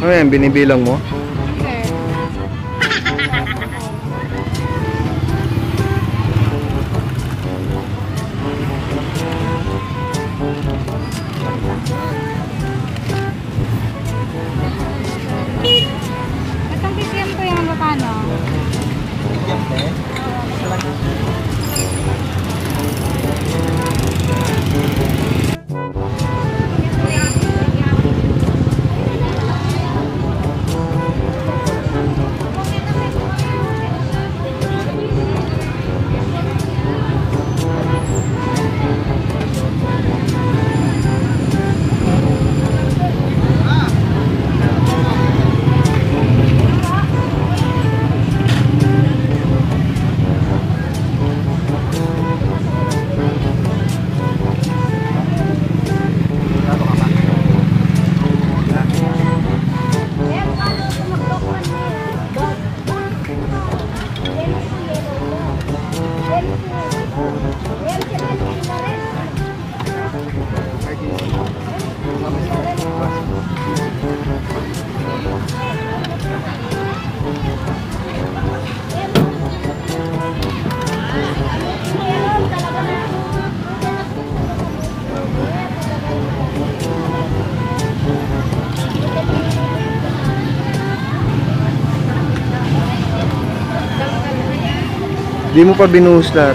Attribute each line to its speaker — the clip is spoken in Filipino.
Speaker 1: Ano yan, binibilang mo?
Speaker 2: Itong PCM ko yung magkano? Thank you.
Speaker 1: Di mo pa binuhos lahat.